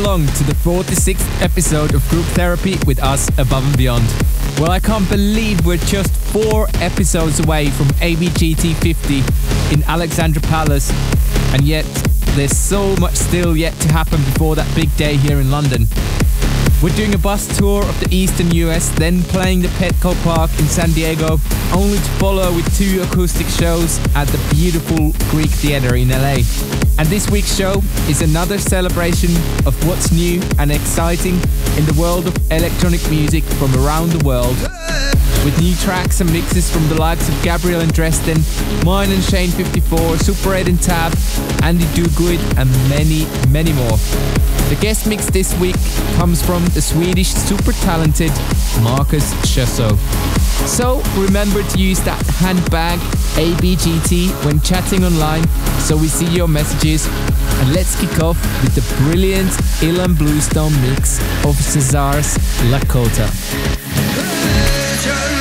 along to the 46th episode of Group Therapy with us above and beyond. Well, I can't believe we're just four episodes away from ABGT 50 in Alexandra Palace, and yet there's so much still yet to happen before that big day here in London. We're doing a bus tour of the eastern US, then playing the Petco Park in San Diego, only to follow with two acoustic shows at the beautiful Greek Theatre in LA. And this week's show is another celebration of what's new and exciting in the world of electronic music from around the world. With new tracks and mixes from the likes of Gabriel and Dresden, Myon and Shane 54, Super 8 and Tab, Andy Duguid, and many, many more. The guest mix this week comes from the Swedish super talented Marcus Schossow. So remember to use that handbag ABGT when chatting online so we see your messages. And let's kick off with the brilliant Ilan Bluestone mix of CE3SAR's Lakota. There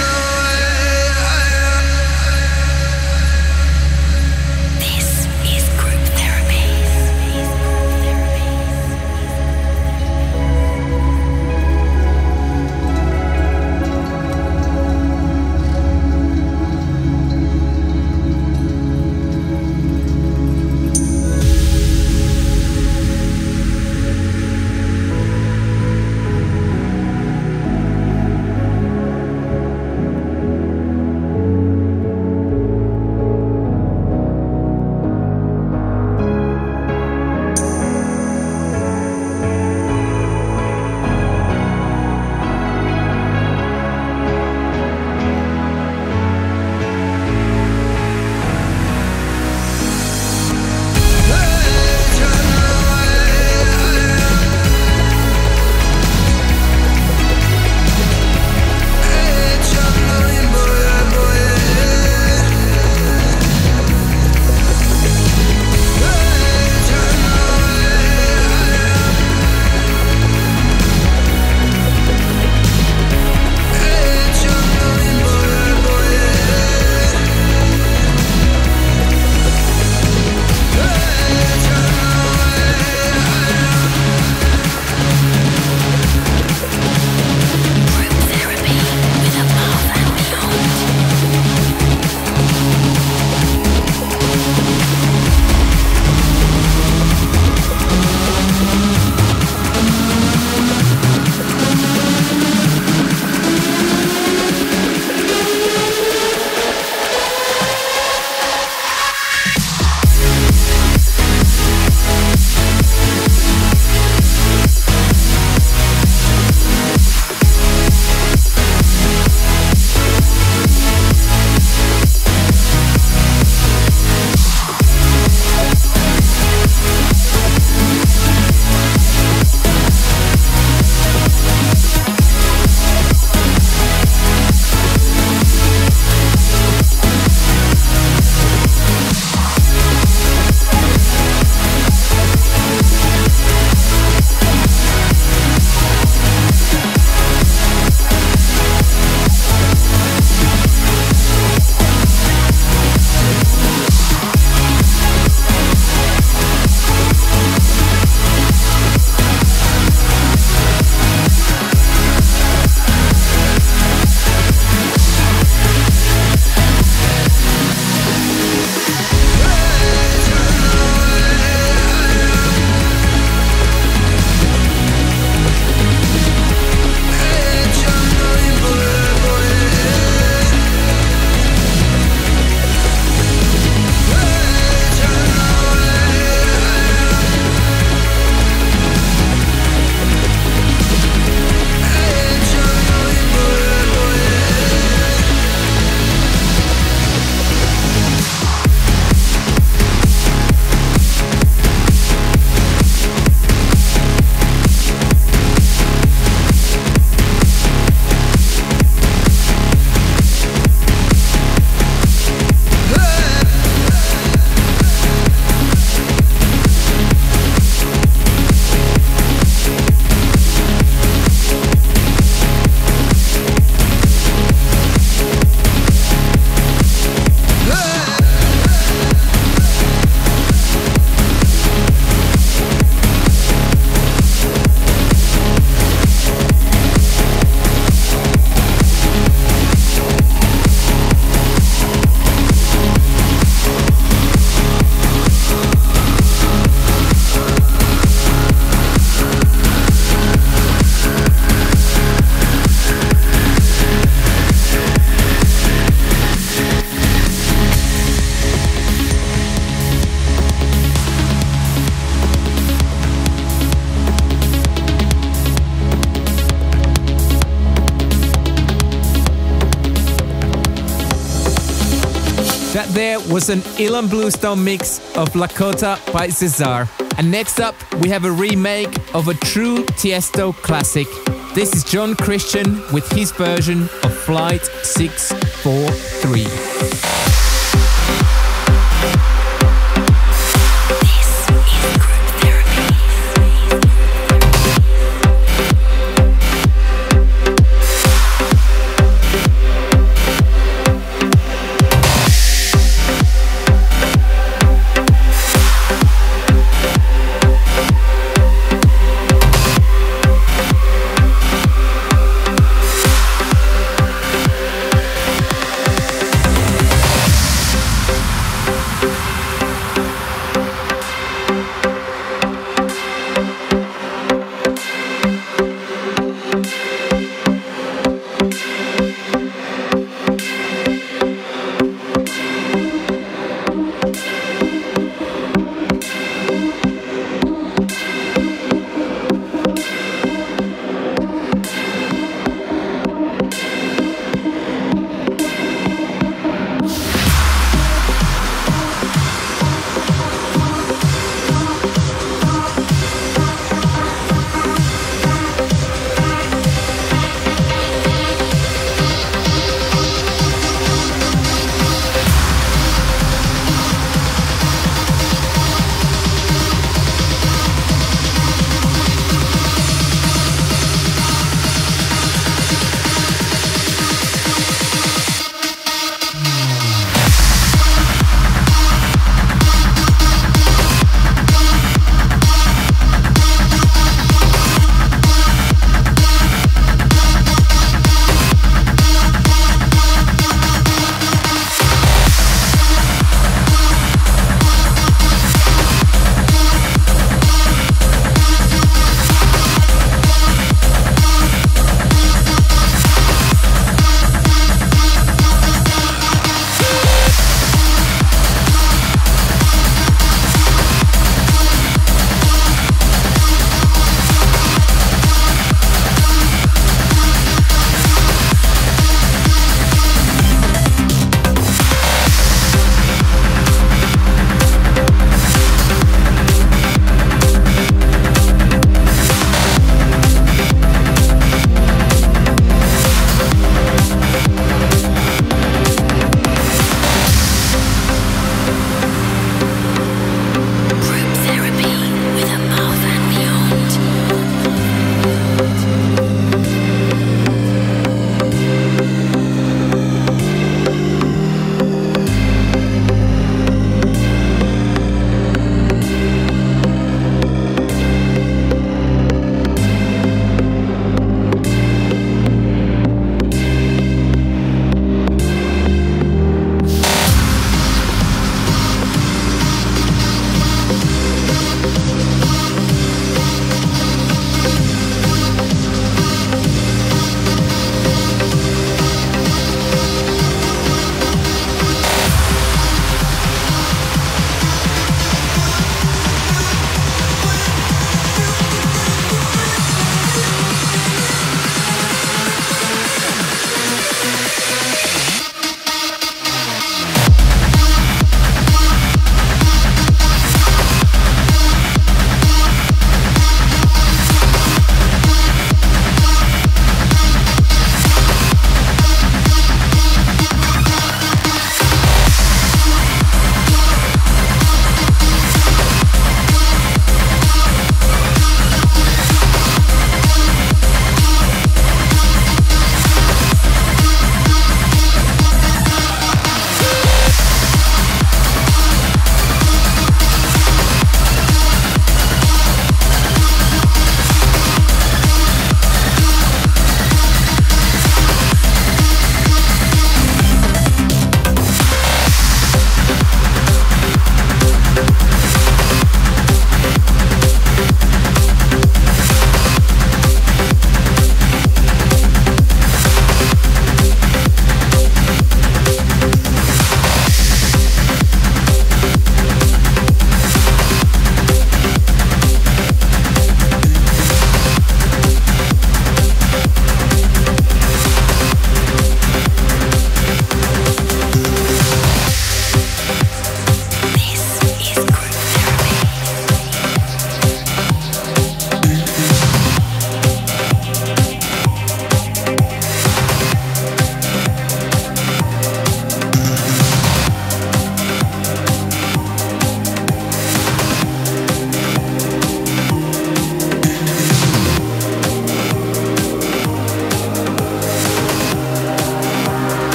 Ilan Bluestone mix of Lakota by CE3SAR. And next up, we have a remake of a true Tiesto classic. This is John Christian with his version of Flight 643.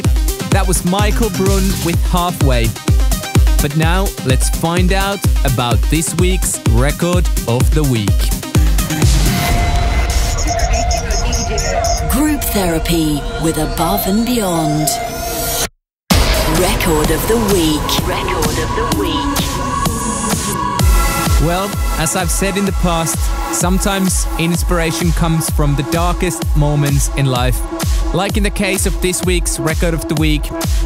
That was Michael Brun with Halfway. But now let's find out about this week's record of the week. Group therapy with Above and Beyond. Record of the week. Record of the week. Well, as I've said in the past, sometimes inspiration comes from the darkest moments in life. Like in the case of this week's Record of the Week,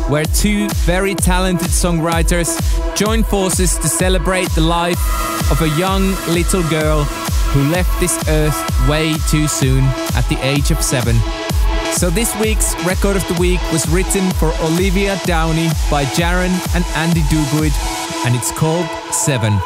where two very talented songwriters joined forces to celebrate the life of a young little girl who left this earth way too soon at the age of seven. So this week's Record of the Week was written for Olivia Downey by Jaren and Andy Duguid, and it's called Seven.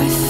I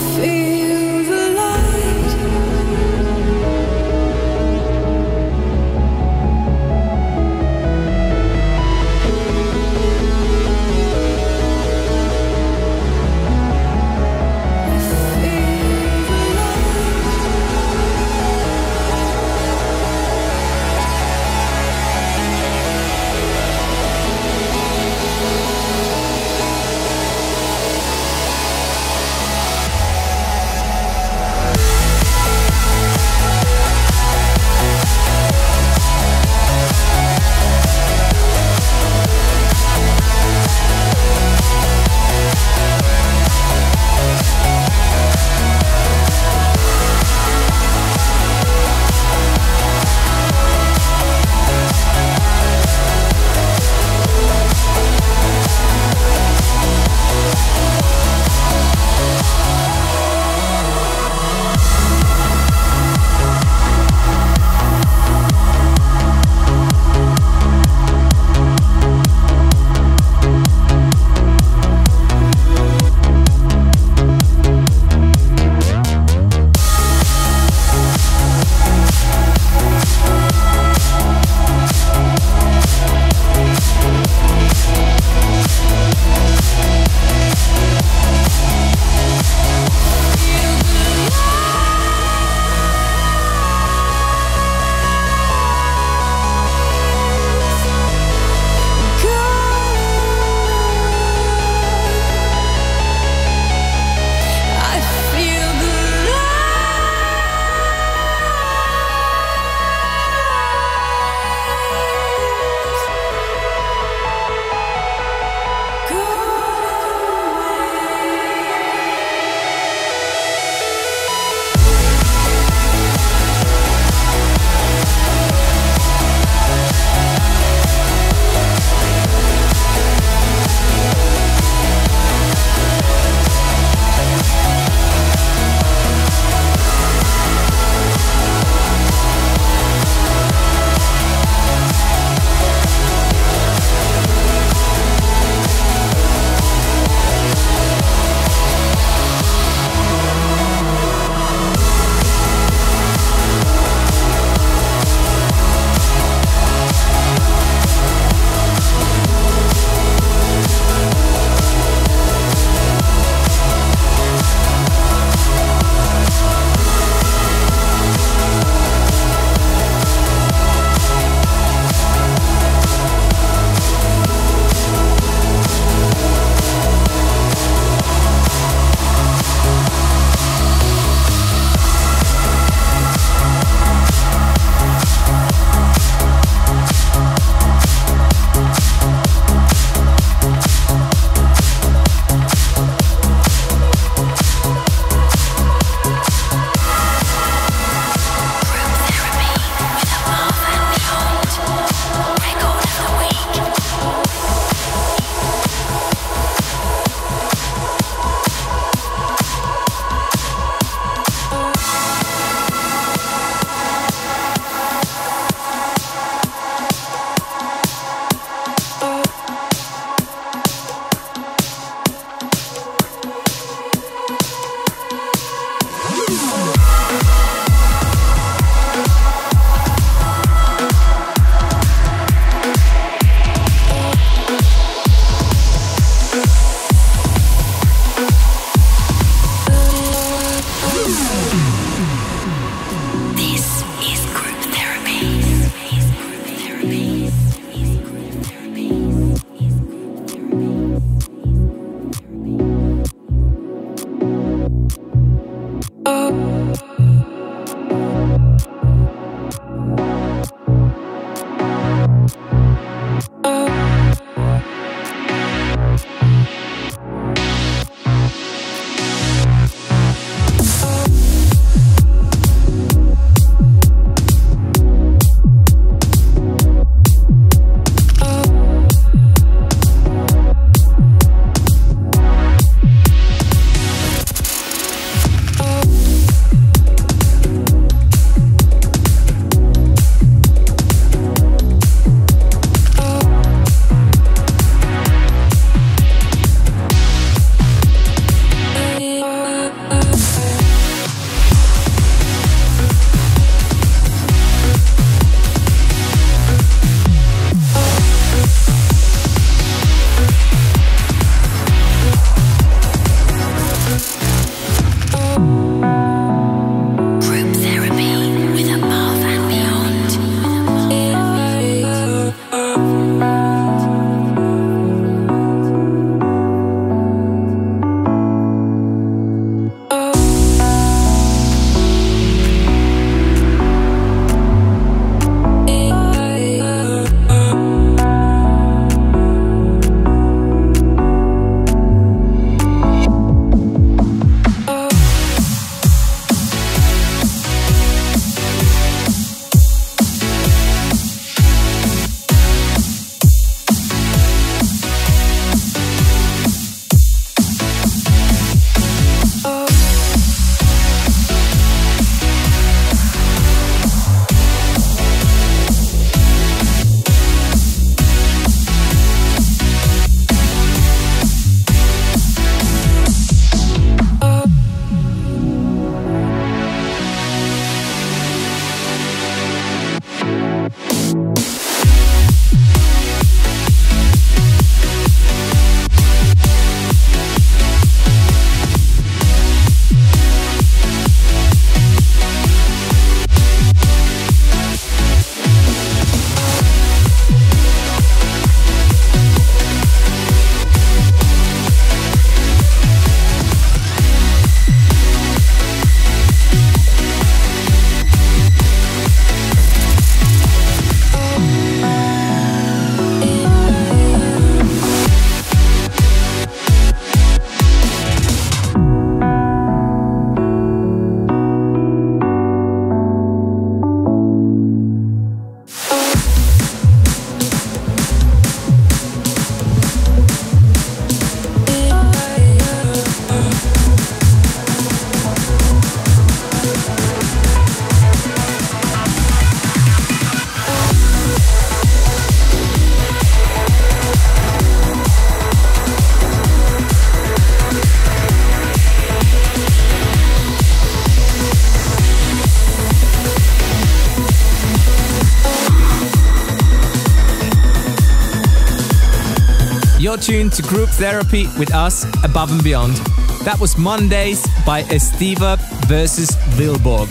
Tuned to Group Therapy with us, Above and Beyond. That was Mondays by Estiva versus Vilborg.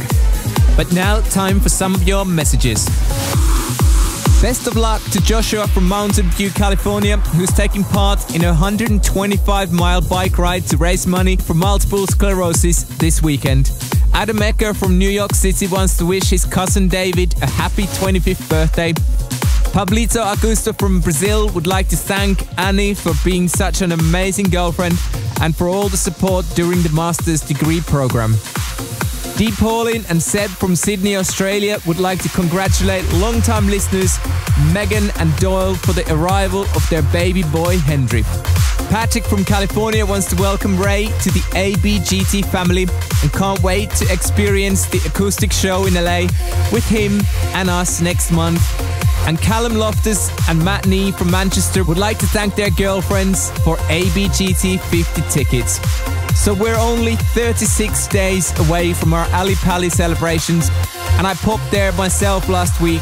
But now, time for some of your messages. Best of luck to Joshua from Mountain View, California, who's taking part in a 125 mile bike ride to raise money for multiple sclerosis this weekend. Adam Ecker from New York City wants to wish his cousin David a happy 25th birthday. Pablito Augusto from Brazil would like to thank Annie for being such an amazing girlfriend and for all the support during the master's degree program. Dee Pauline and Seb from Sydney, Australia would like to congratulate long-time listeners Megan and Doyle for the arrival of their baby boy Hendry. Patrick from California wants to welcome Ray to the ABGT family and can't wait to experience the acoustic show in LA with him and us next month and Callum Loftus and Matt Nee from Manchester would like to thank their girlfriends for ABGT 50 tickets. So we're only 36 days away from our Ali Pali celebrations, and I popped there myself last week,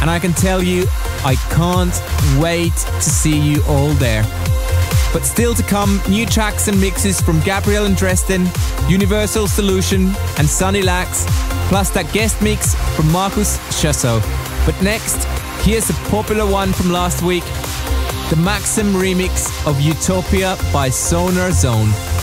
and I can tell you, I can't wait to see you all there. But still to come, new tracks and mixes from Gabriel and Dresden, Universal Solution, and Sunny Lax, plus that guest mix from Marcus Schossow. But next, Here's a popular one from last week the Maxem remix of Utopia by Sonar Zone.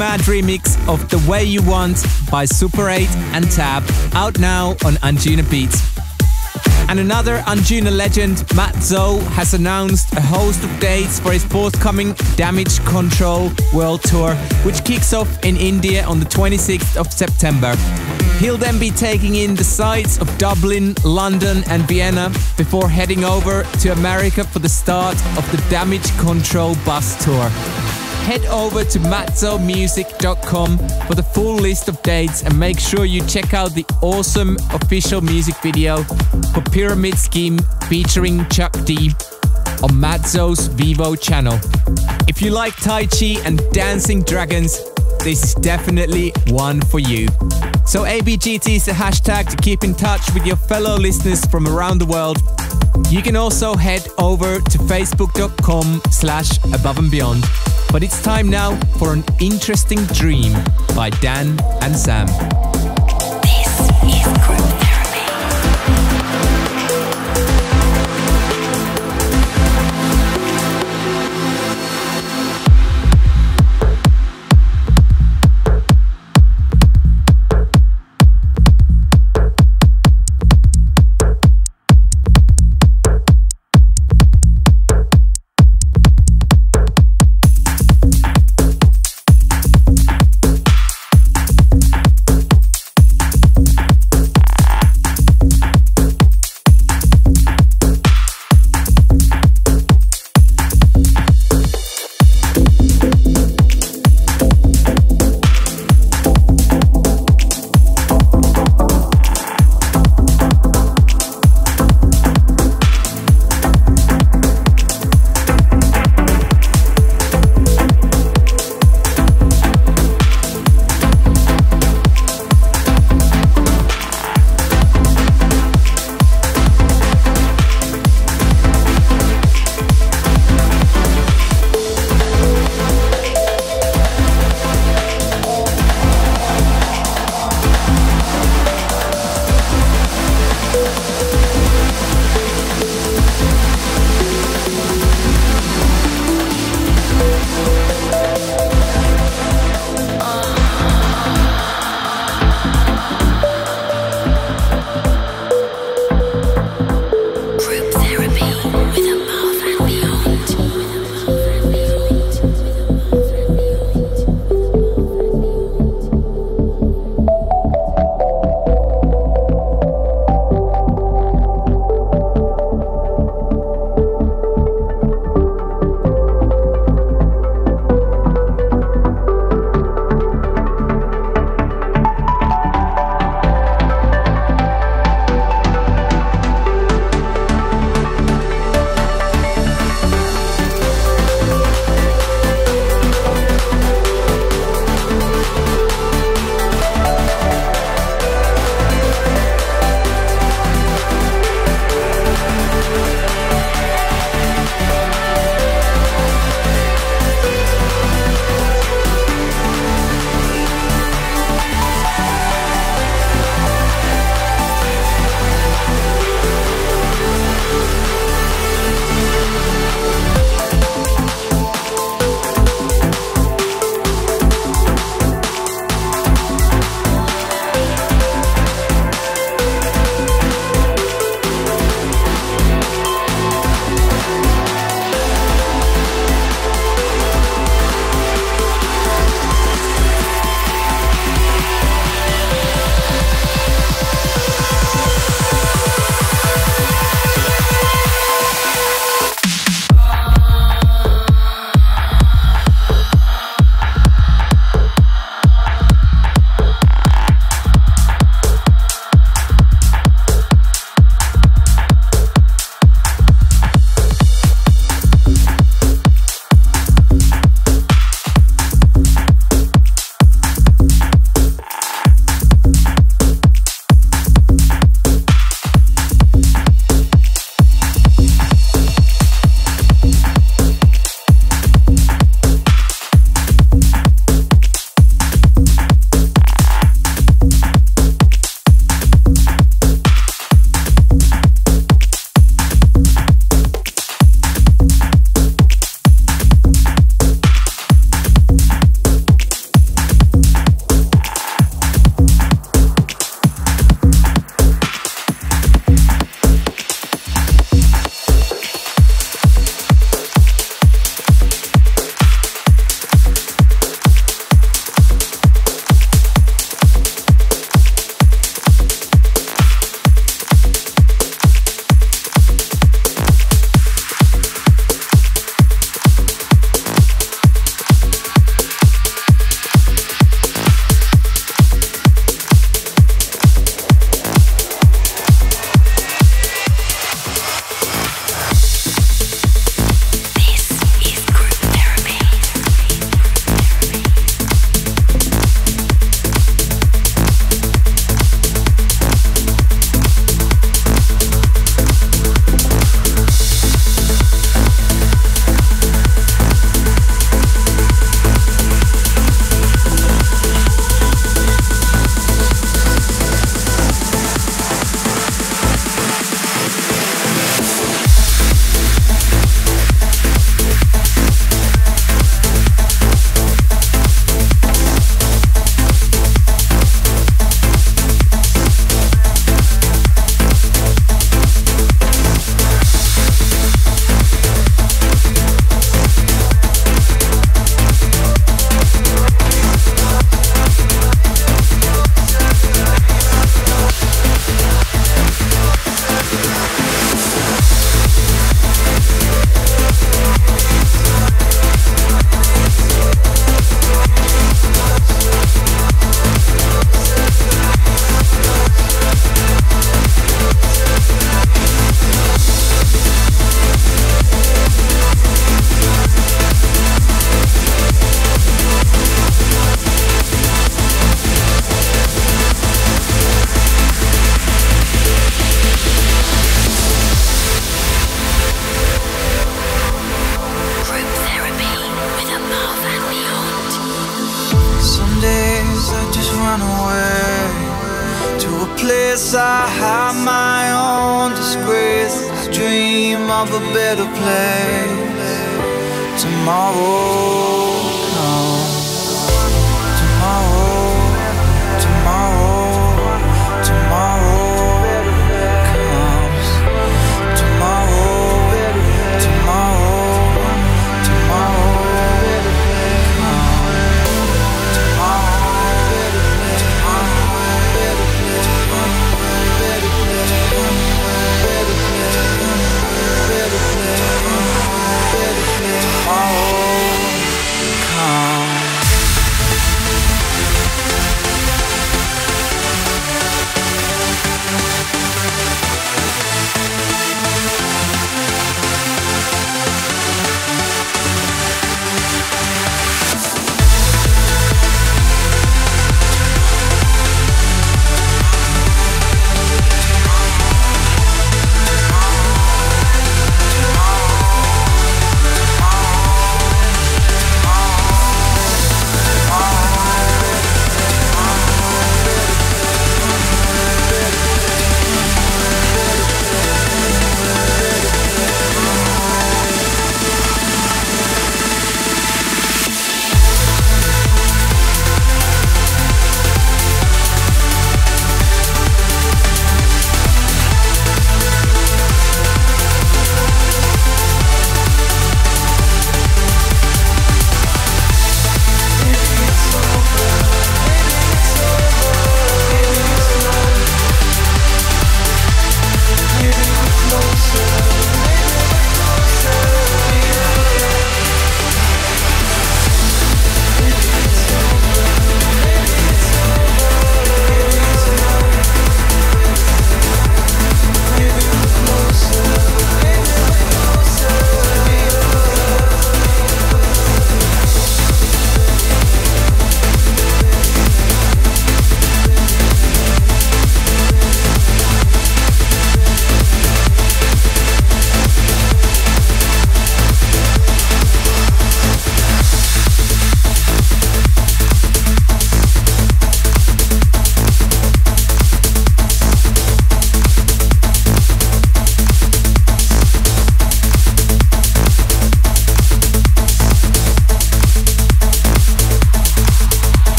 D-Mad remix of The Way You Want by Super 8 and Tab, out now on Anjunabeats. And another Anjuna legend, Mat Zo, has announced a host of dates for his forthcoming Damage Control World Tour, which kicks off in India on the 26th of September. He'll then be taking in the sights of Dublin, London, and Vienna before heading over to America for the start of the Damage Control Bus Tour. Head over to matzomusic.com for the full list of dates and make sure you check out the awesome official music video for Pyramid Scheme featuring Chuck D on Mat Zo's Vevo channel. If you like Tai Chi and dancing dragons, this is definitely one for you. So ABGT is the hashtag to keep in touch with your fellow listeners from around the world. You can also head over to facebook.com slash above and beyond. But it's time now for an interesting dream by Dan and Sam.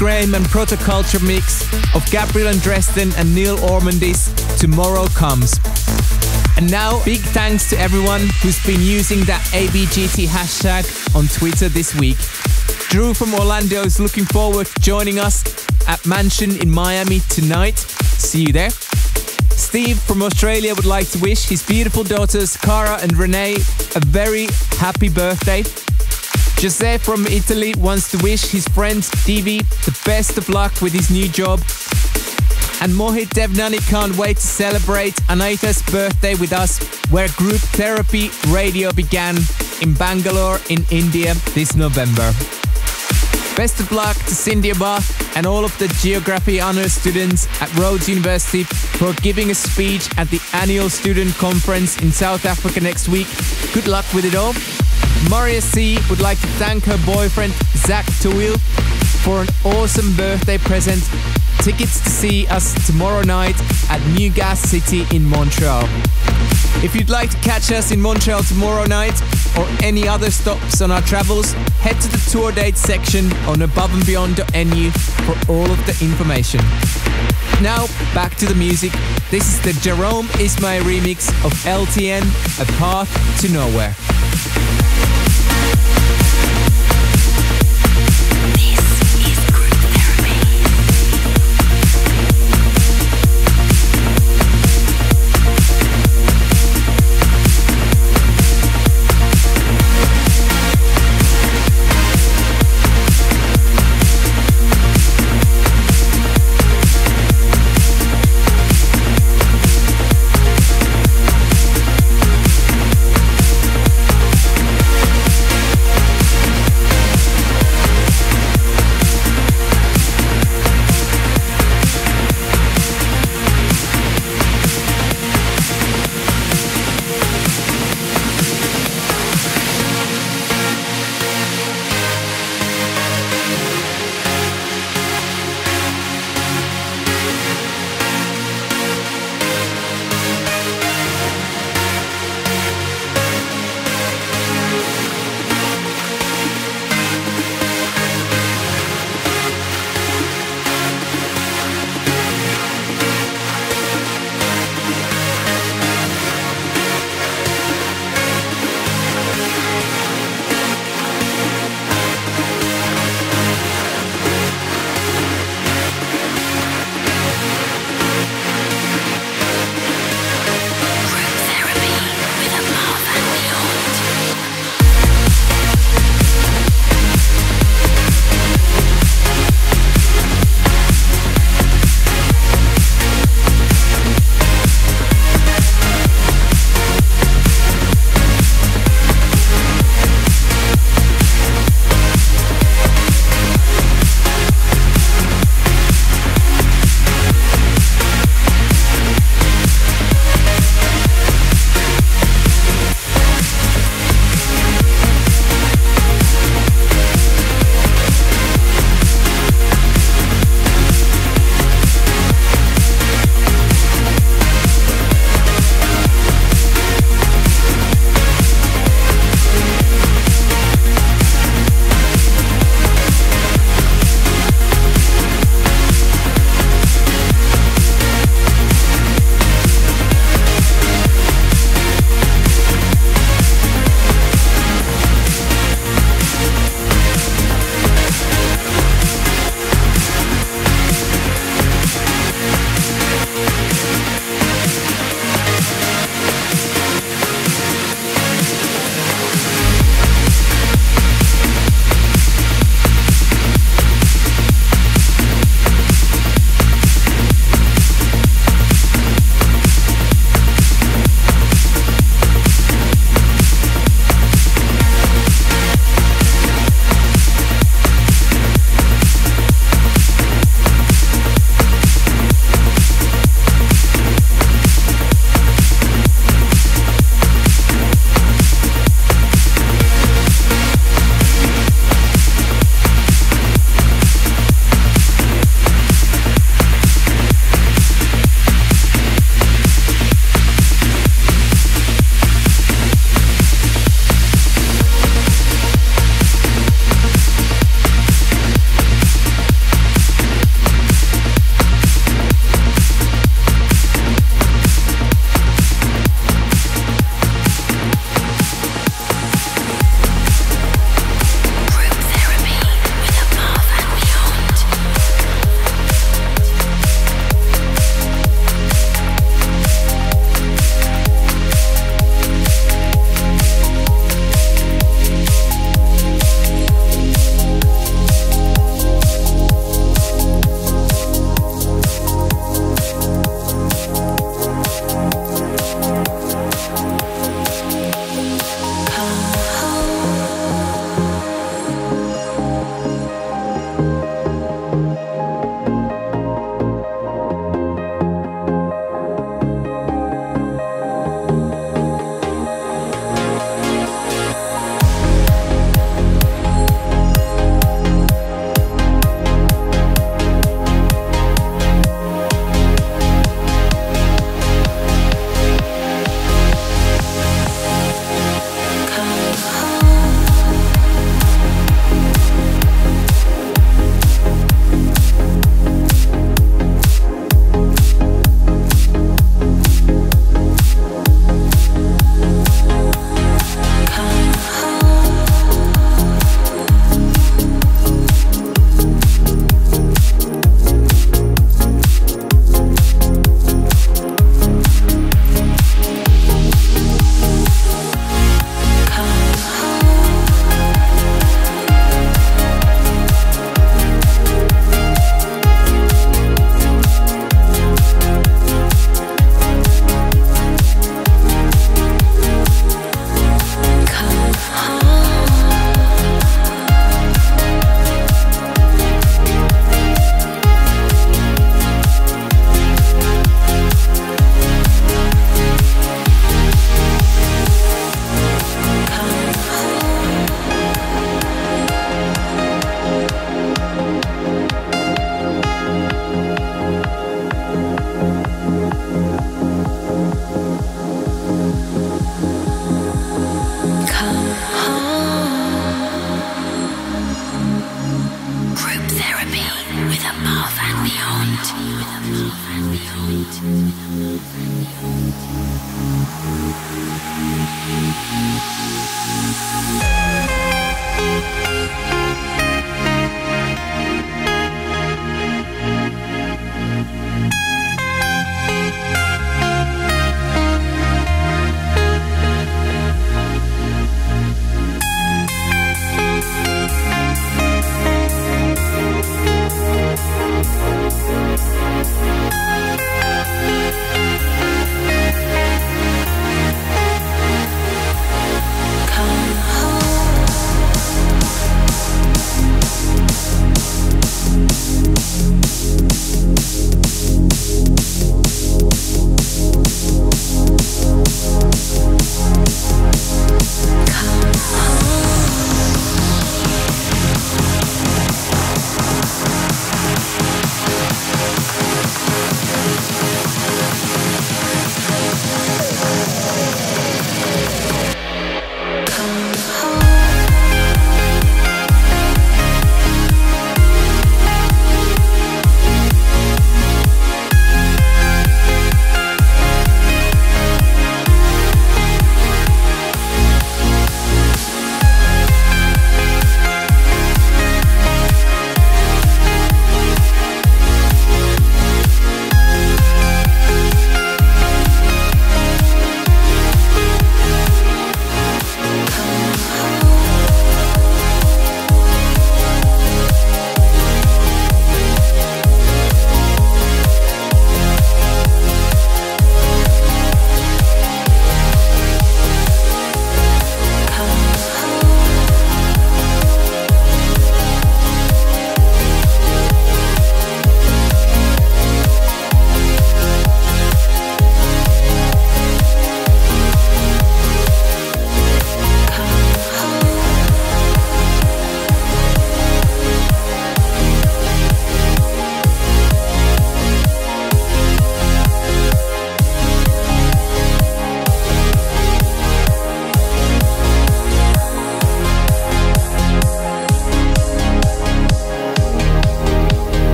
Graham and Protoculture mix of Gabriel and Dresden and Neil Ormandy's Tomorrow Comes. And now, big thanks to everyone who's been using that ABGT hashtag on Twitter this week. Drew from Orlando is looking forward to joining us at Mansion in Miami tonight. See you there. Steve from Australia would like to wish his beautiful daughters Cara and Renee a very happy birthday. Jose from Italy wants to wish his friend Divi the best of luck with his new job. And Mohit Devnani can't wait to celebrate Anaita's birthday with us, where Group Therapy Radio began in Bangalore in India this November. Best of luck to Cindy Bath and all of the Geography Honours students at Rhodes University for giving a speech at the annual student conference in South Africa next week. Good luck with it all. Maria C would like to thank her boyfriend Zach Tawil for an awesome birthday present. Tickets to see us tomorrow night at New City Gas in Montreal. If you'd like to catch us in Montreal tomorrow night or any other stops on our travels, head to the tour date section on aboveandbeyond.nu for all of the information. Now, back to the music. This is the Jerome Isma-Ae remix of LTN, A Path to Nowhere.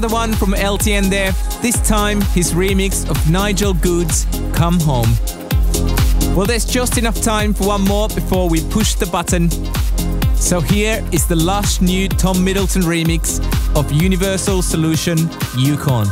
Another one from LTN there, this time his remix of Nigel Good's Come Home. Well, there's just enough time for one more before we push the button. So here is the lush new Tom Middleton remix of Universal Solution Yukon.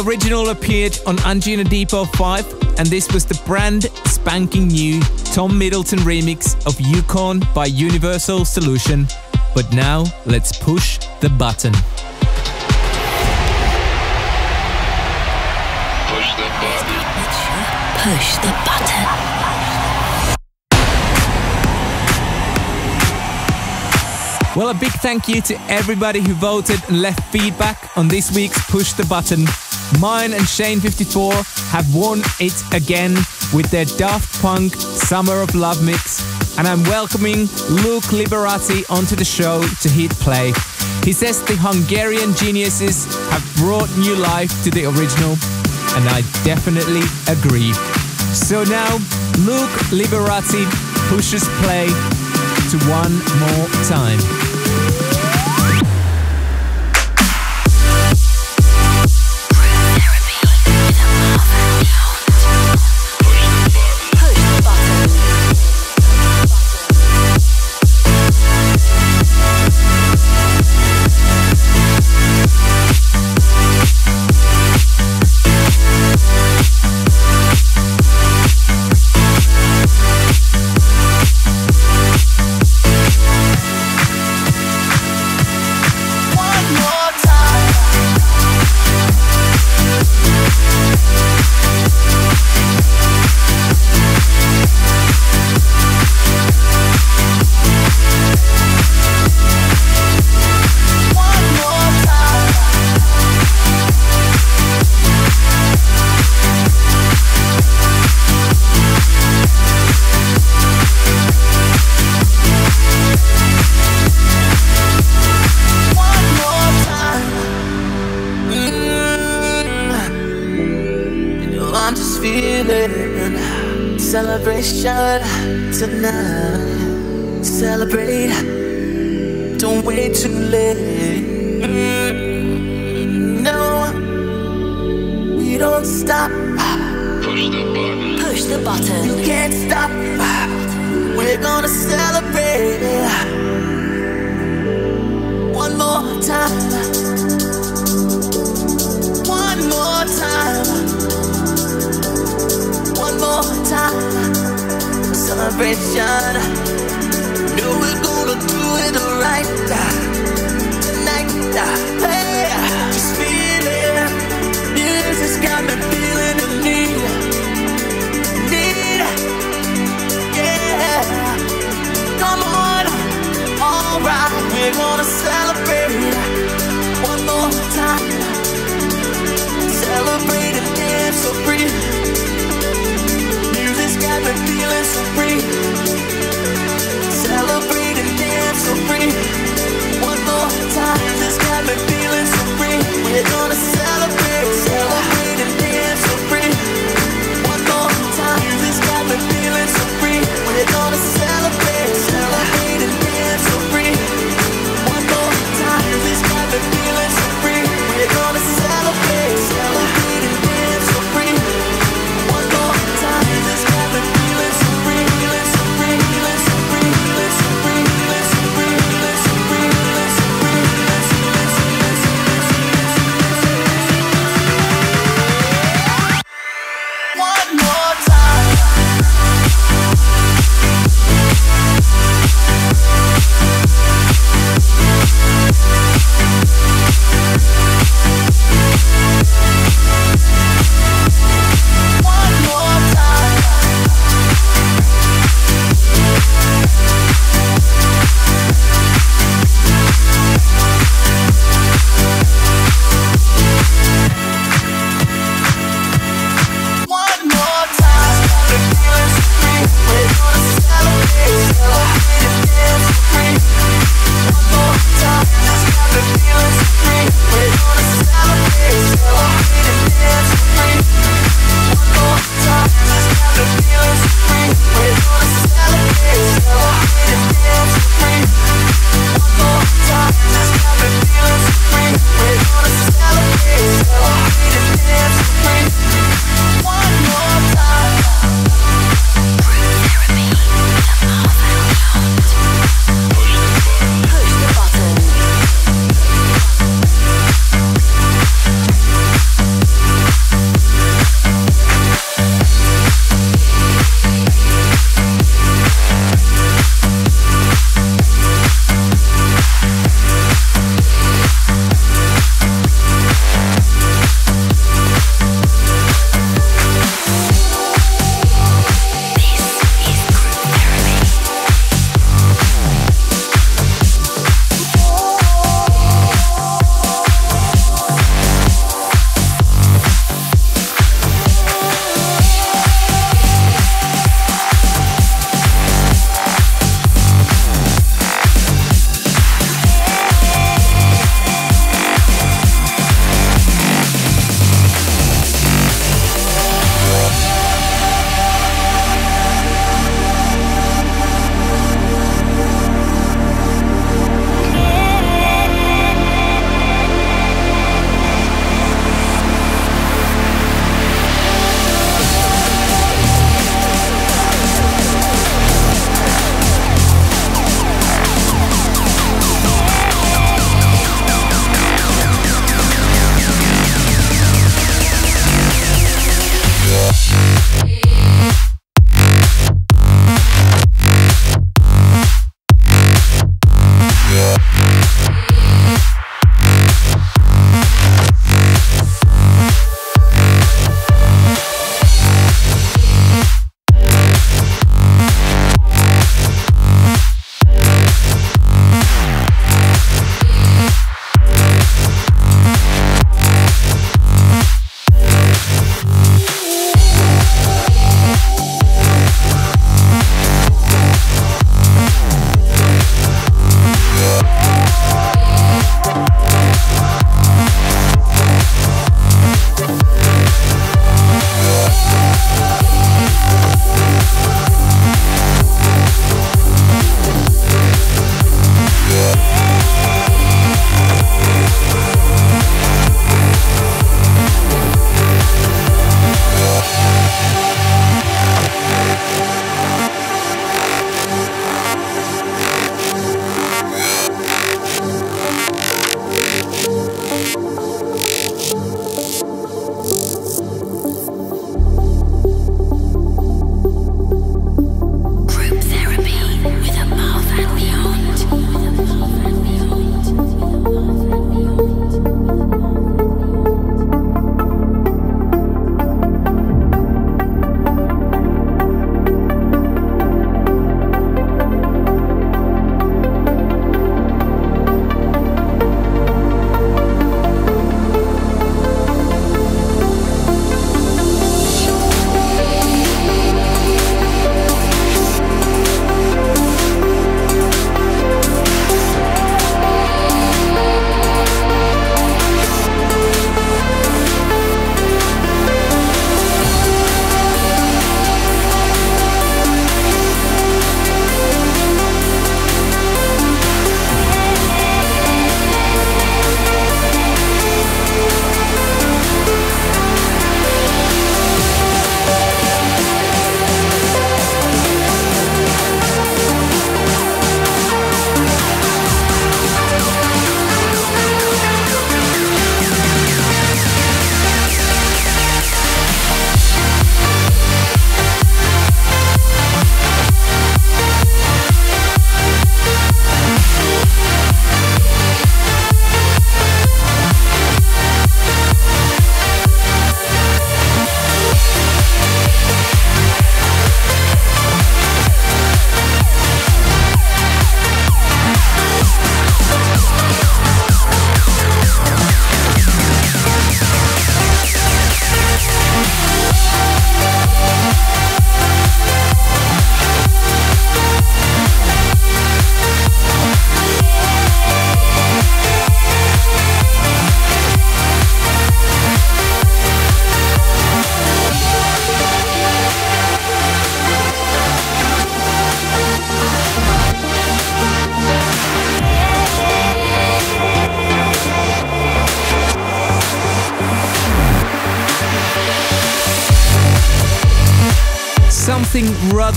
The original appeared on Anjunadeep 5, and this was the brand spanking new Tom Middleton remix of Yukon by Universal Solution. But now, let's push the button. Push the button. Push the button. Well, a big thank you to everybody who voted and left feedback on this week's Push the Button. Myon and Shane54 have won it again with their Daft Punk Summer of Love mix, and I'm welcoming Luke Liberati onto the show to hit play. He says the Hungarian geniuses have brought new life to the original, and I definitely agree. So now, Luke Liberati pushes play to one more time.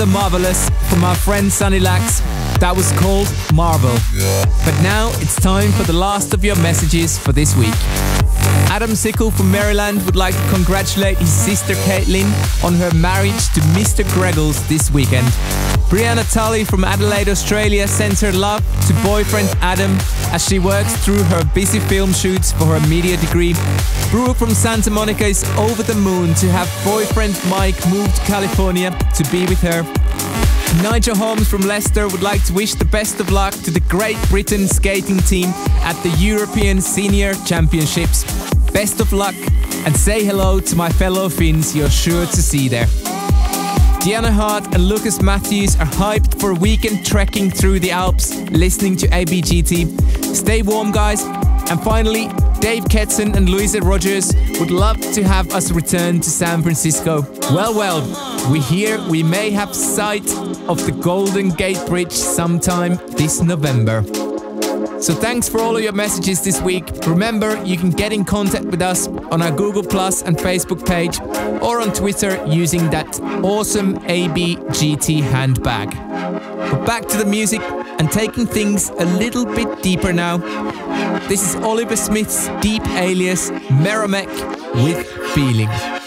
Rather marvelous from our friend Sunny Lax. That was called Marvel. But now it's time for the last of your messages for this week. Adam Sickle from Maryland would like to congratulate his sister Caitlin on her marriage to Mr. Greggles this weekend. Brianna Tully from Adelaide, Australia sends her love to boyfriend Adam as she works through her busy film shoots for her media degree. Brooke from Santa Monica is over the moon to have boyfriend Mike move to California to be with her. Nigel Holmes from Leicester would like to wish the best of luck to the Great Britain skating team at the European Senior Championships. Best of luck and say hello to my fellow Finns you're sure to see there. Deanna Hart and Lucas Matthews are hyped for a weekend trekking through the Alps, listening to ABGT. Stay warm, guys. And finally, Dave Ketson and Louisa Rogers would love to have us return to San Francisco. Well, well, we hear we may have sight of the Golden Gate Bridge sometime this November. So thanks for all of your messages this week. Remember, you can get in contact with us on our Google Plus and Facebook page or on Twitter using that awesome ABGT handbag. But back to the music and taking things a little bit deeper now. This is Oliver Smith's deep alias Meramek with Feeling.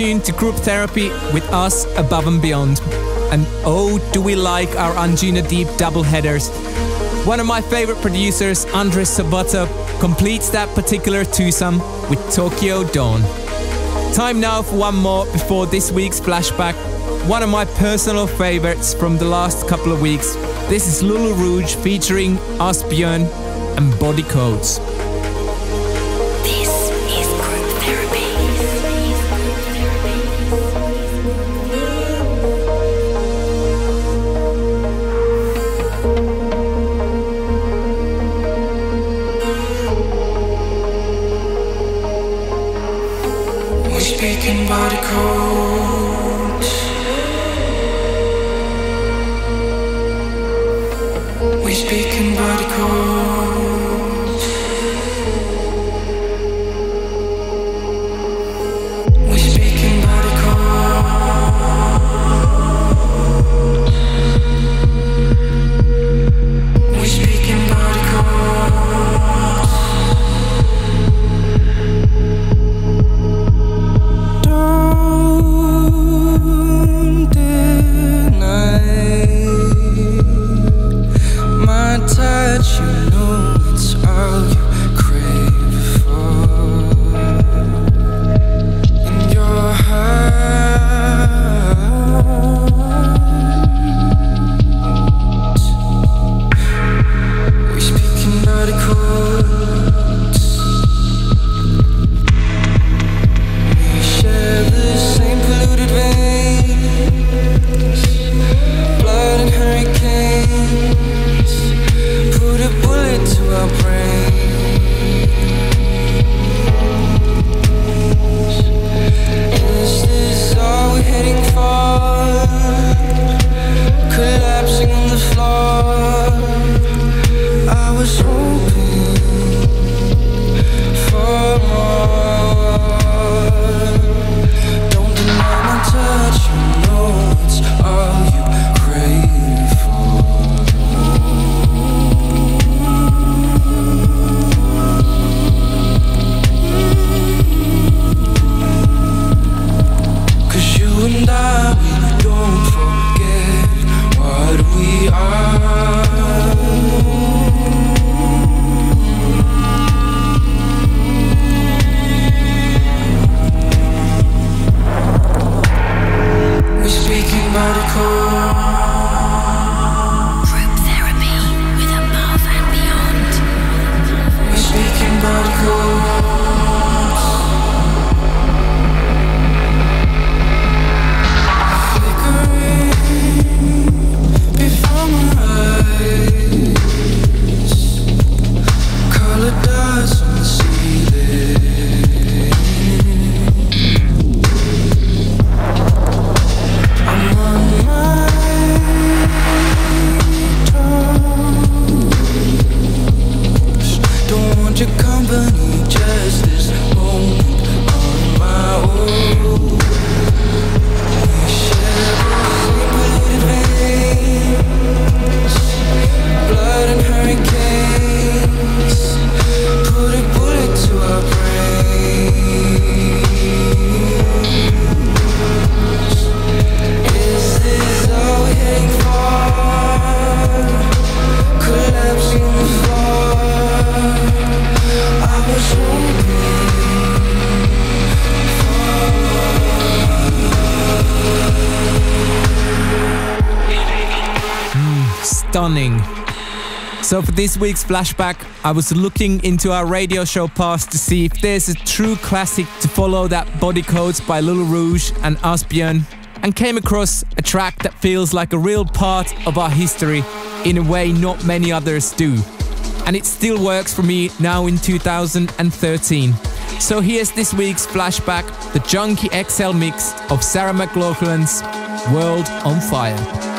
Tuned to Group Therapy with us above and beyond. And oh, do we like our Anjunadeep double headers. One of my favorite producers, Andres Sobota, completes that particular twosome with Tokyo Dawn. Time now for one more before this week's flashback. One of my personal favorites from the last couple of weeks. This is Lulu Rouge featuring Asbjørn and Bodycodes. So, for this week's flashback, I was looking into our radio show past to see if there's a true classic to follow that Bodycodes by Lulu Rouge and Asbjørn, and came across a track that feels like a real part of our history in a way not many others do. And it still works for me now in 2013. So here's this week's flashback the Junkie XL mix of Sarah McLachlan's World on Fire.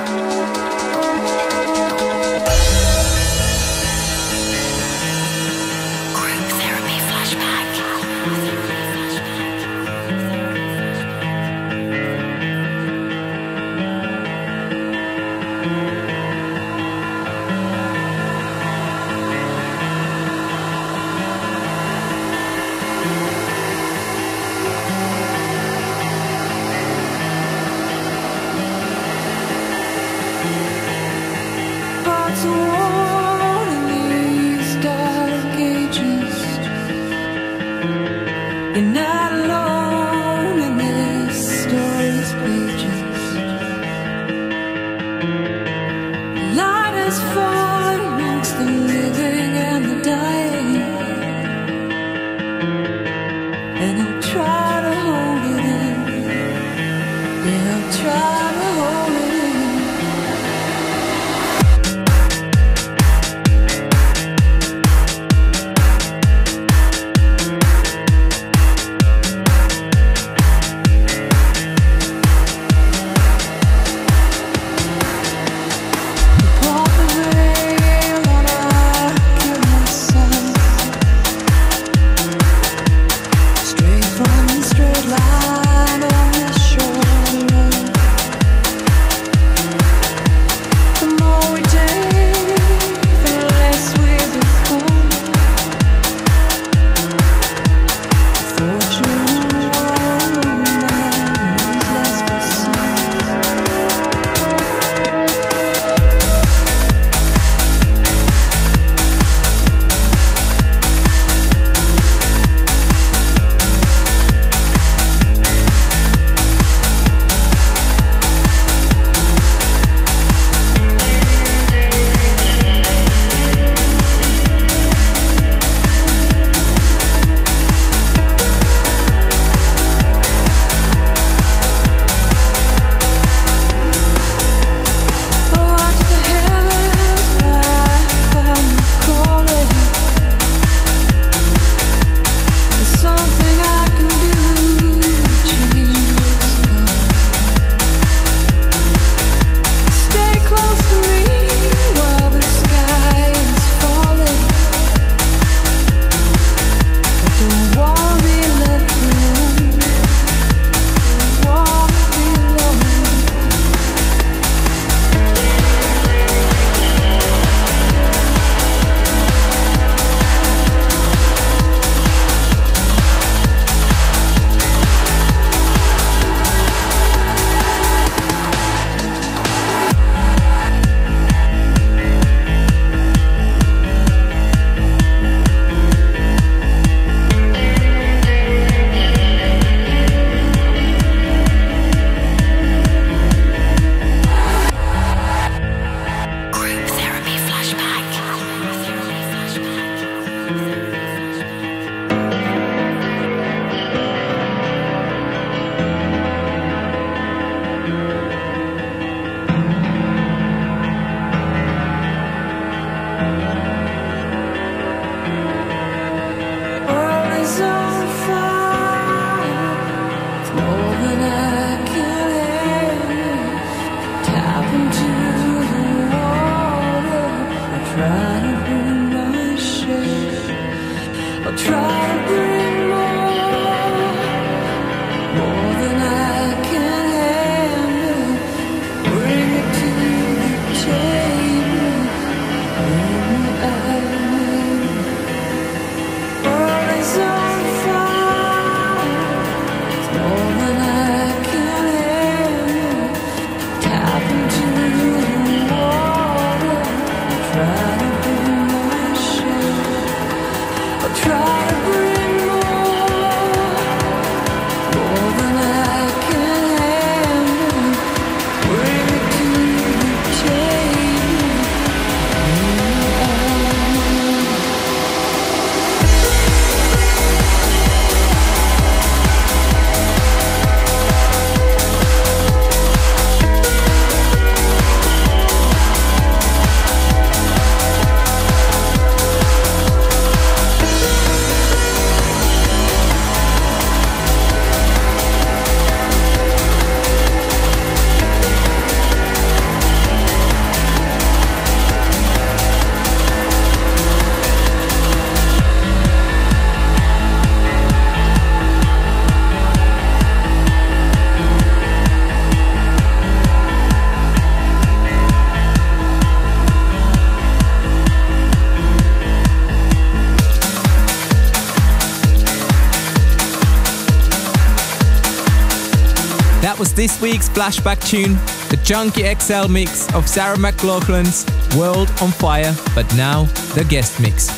This week's flashback tune, the Junkie XL mix of Sarah McLachlan's World on Fire, but now the guest mix.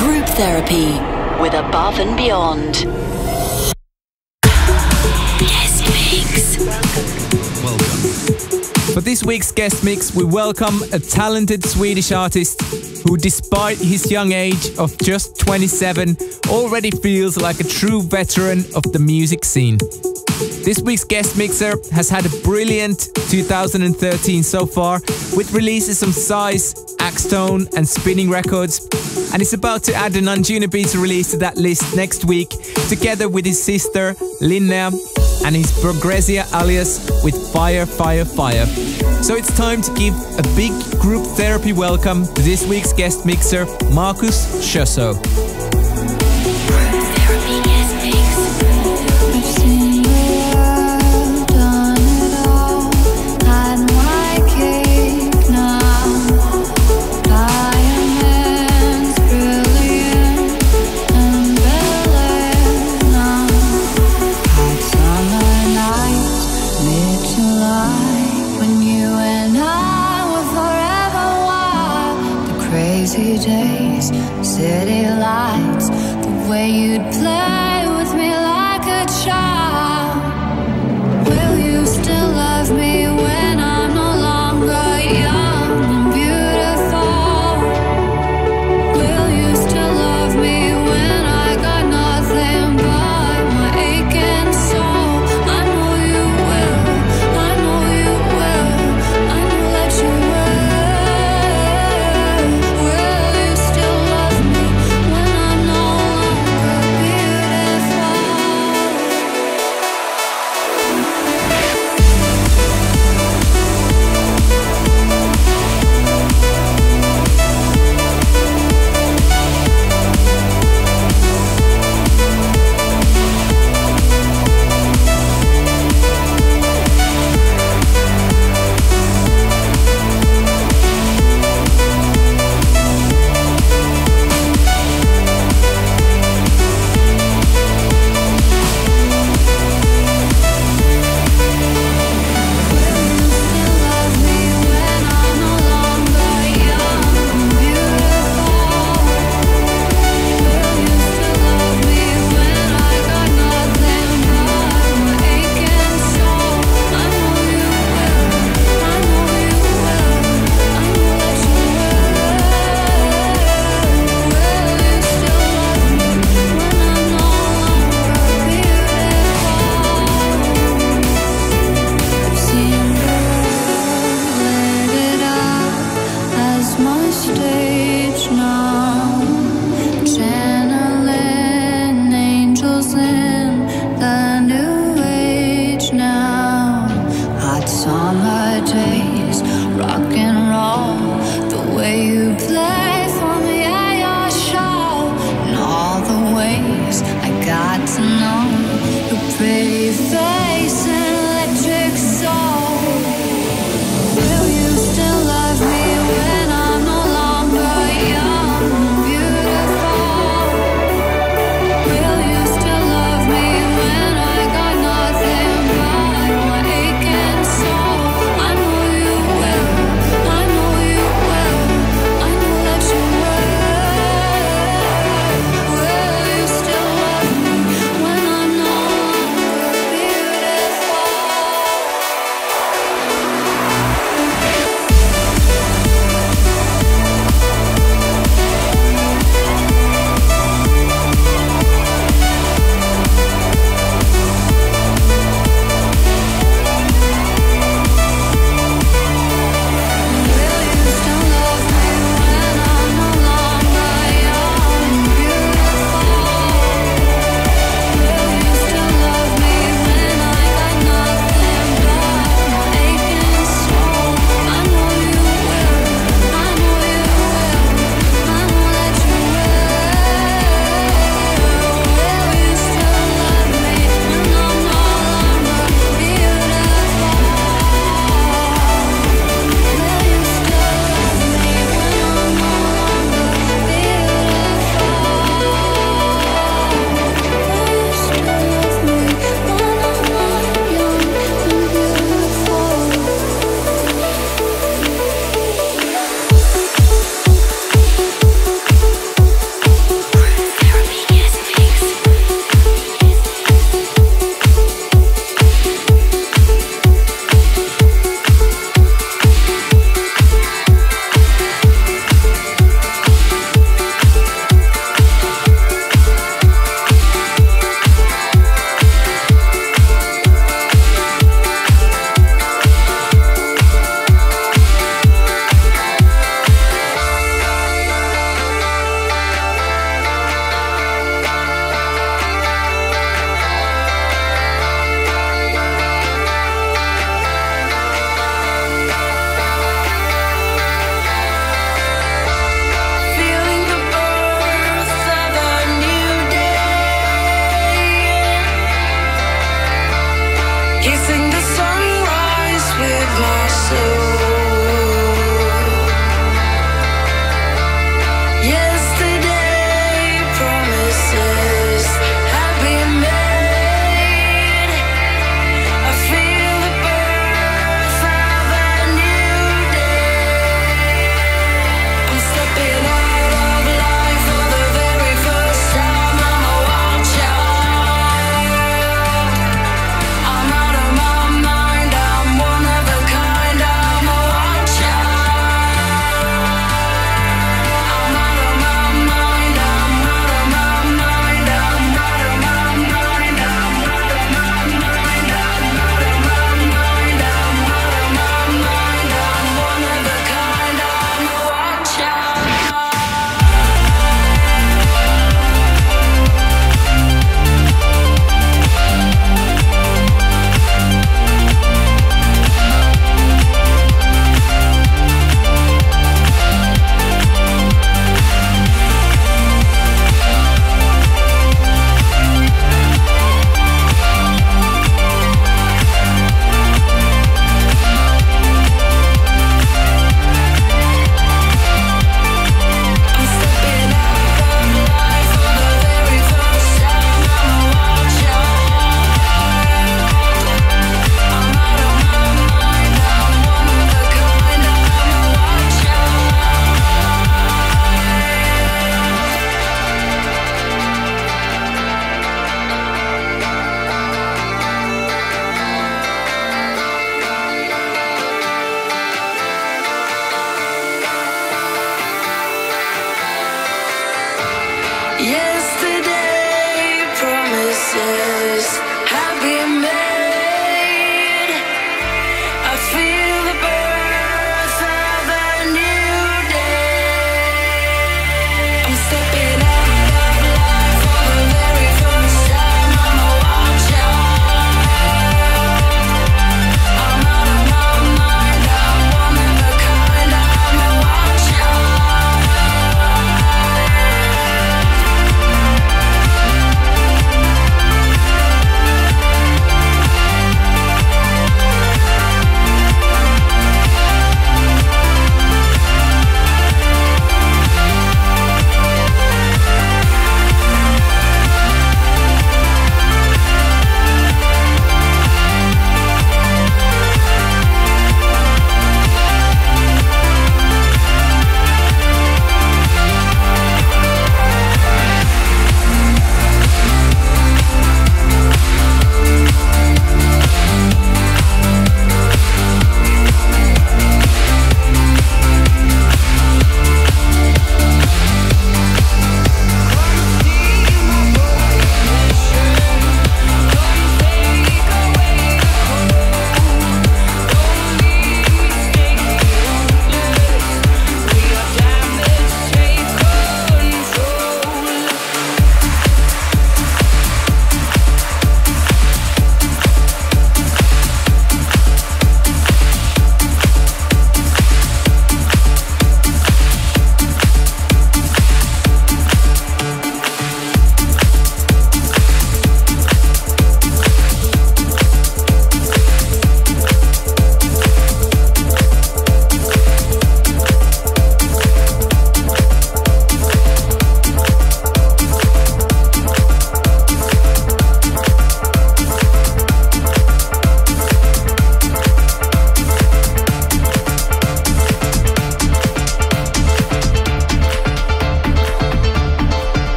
Group therapy with Above and Beyond. Guest mix. Welcome. For this week's guest mix, we welcome a talented Swedish artist who, despite his young age of just 27, already feels like a true veteran of the music scene. This week's guest mixer has had a brilliant 2013 so far, with releases from Size, Axtone, and Spinnin' Records, and is about to add an Anjunabeats release to that list next week, together with his sister Linnea and his Progressia alias with Fire, Fire, Fire. So it's time to give a big group therapy welcome to this week's guest mixer, Marcus Schossow.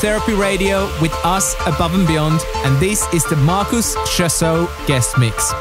Therapy Radio with us above and beyond, and this is the Marcus Schossow guest mix.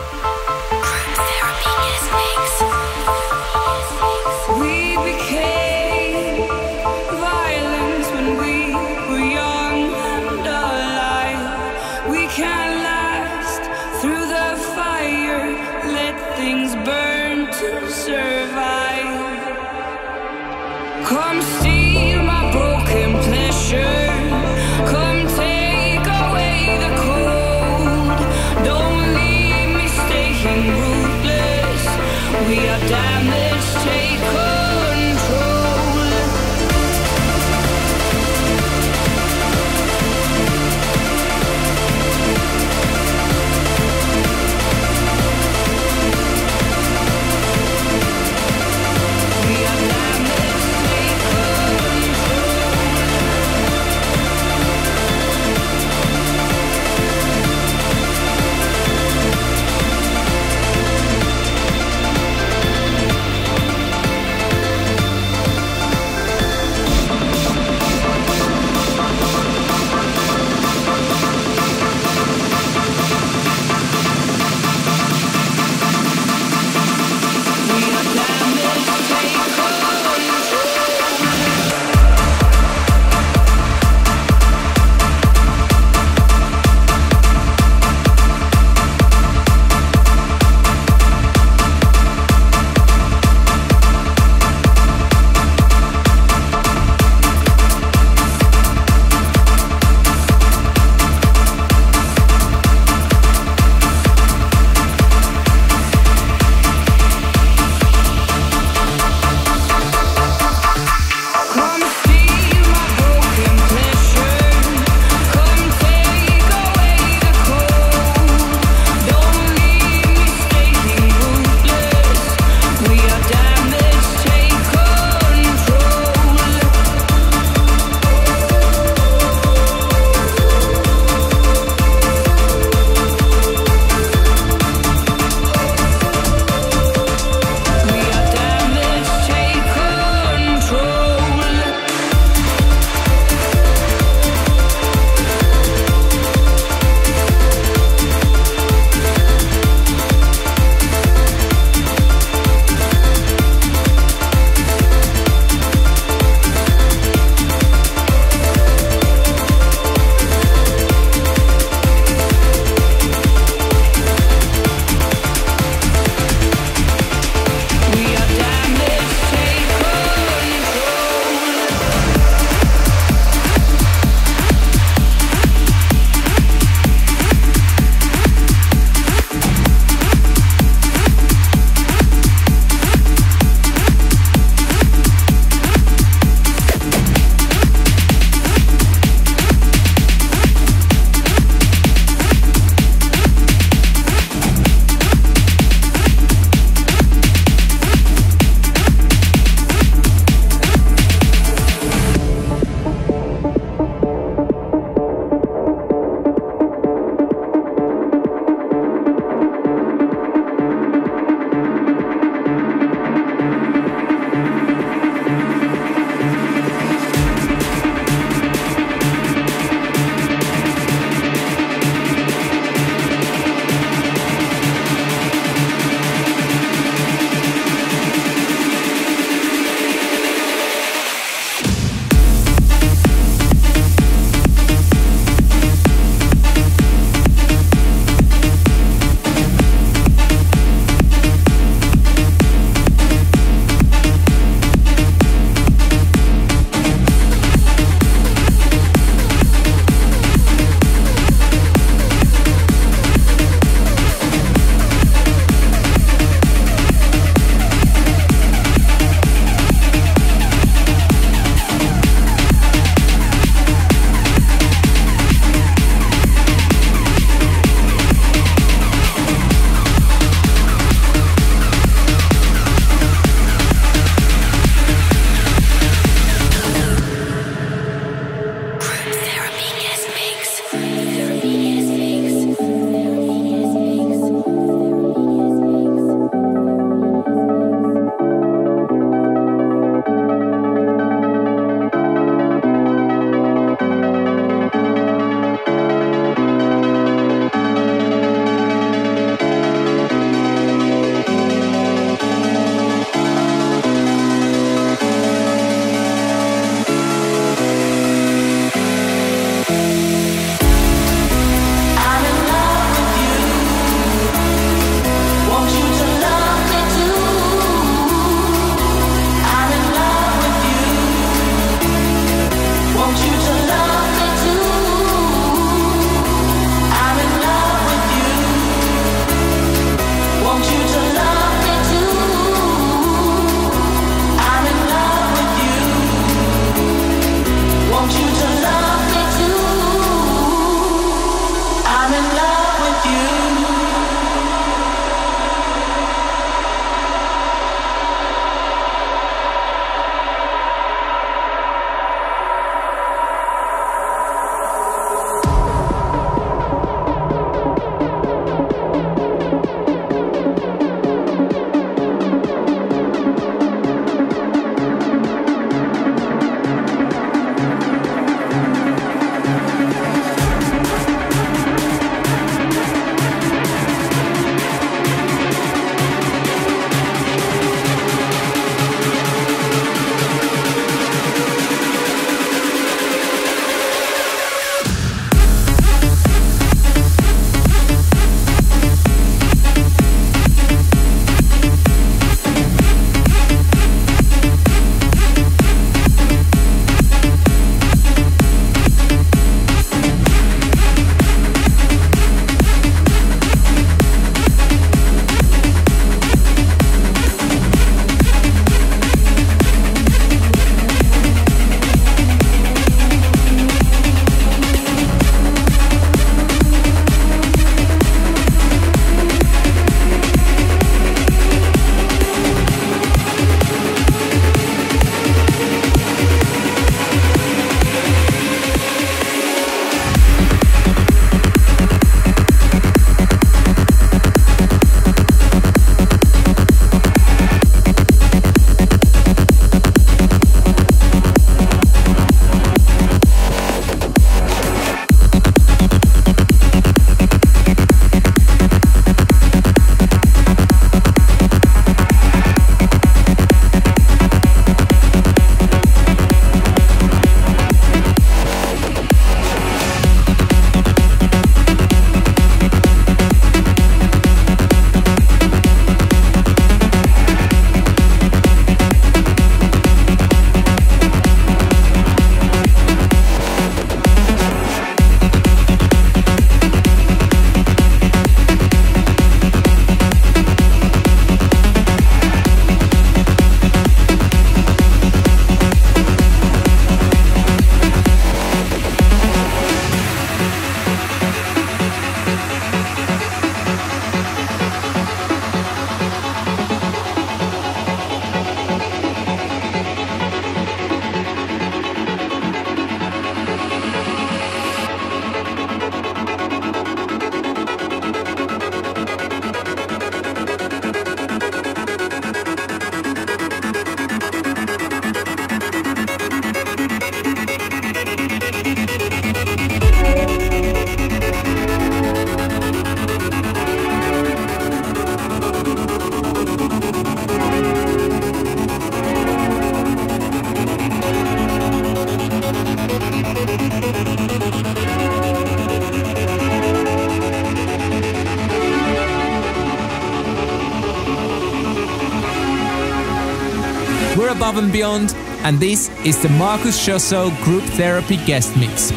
We're above and beyond, and this is the Marcus Schossow Group Therapy Guest Mix.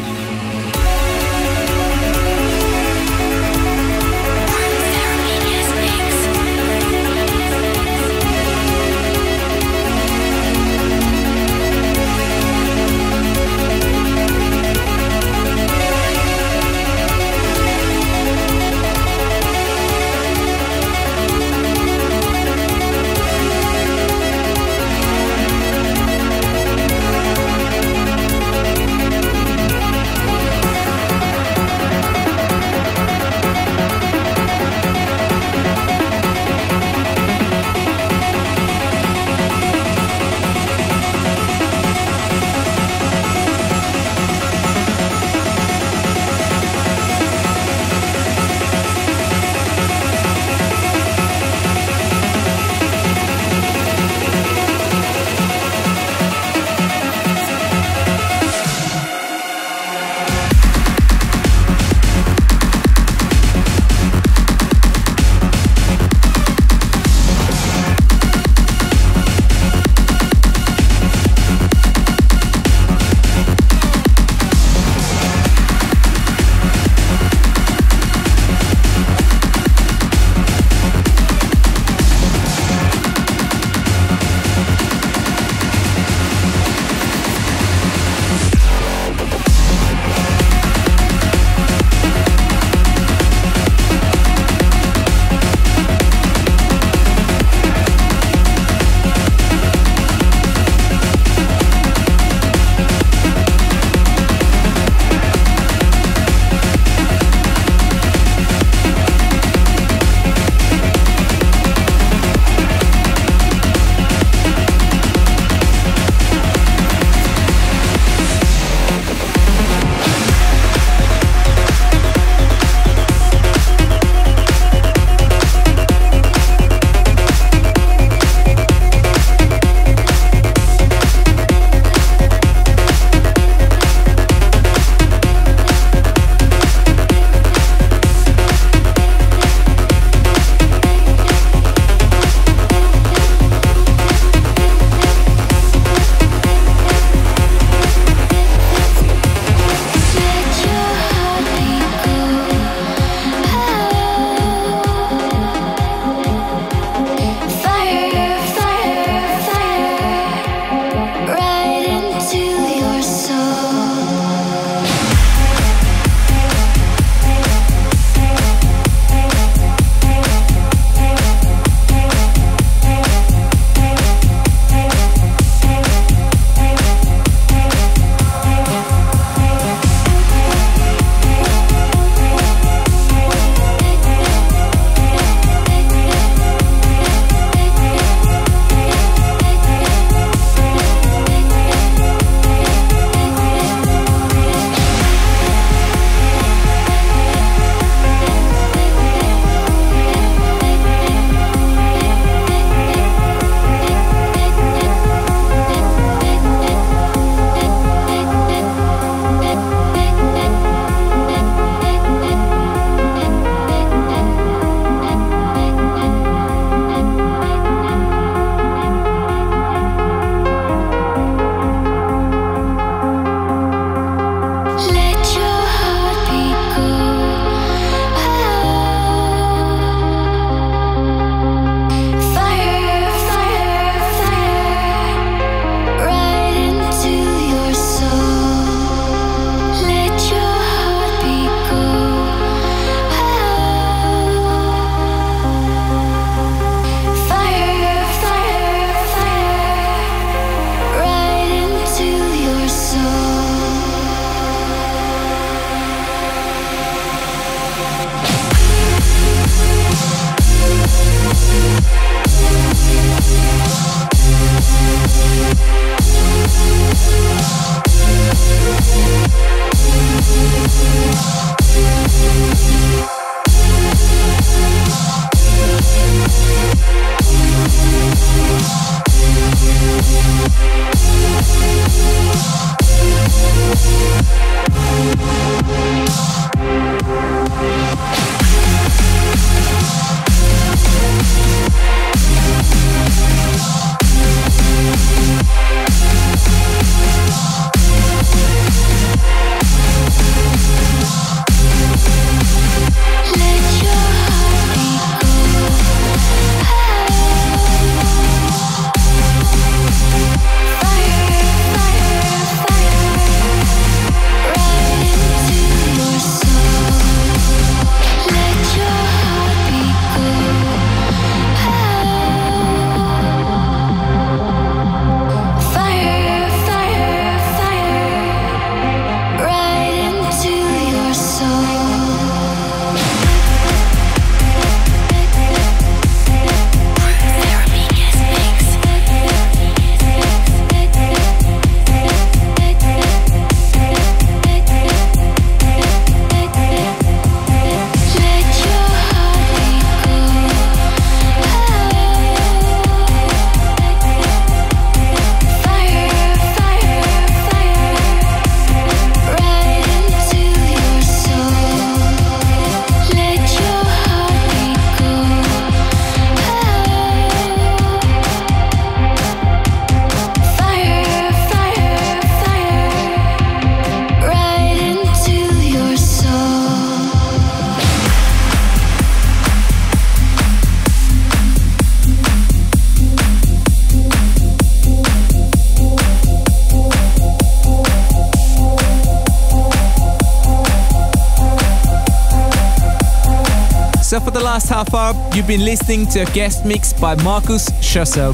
You've been listening to a guest mix by Marcus Schossow.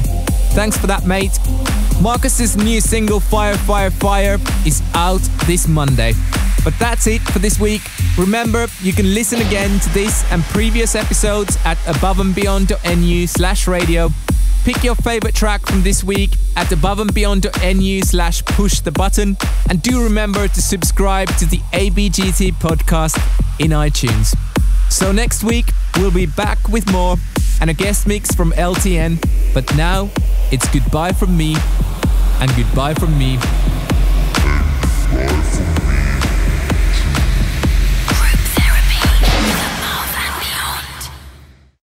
Thanks for that, mate. Marcus's new single Fire, Fire, Fire is out this Monday. But that's it for this week. Remember, you can listen again to this and previous episodes at aboveandbeyond.nu slash radio. Pick your favorite track from this week at aboveandbeyond.nu slash push the button. And do remember to subscribe to the ABGT podcast in iTunes. So next week, we'll be back with more and a guest mix from LTN. But now, it's goodbye from me and goodbye from me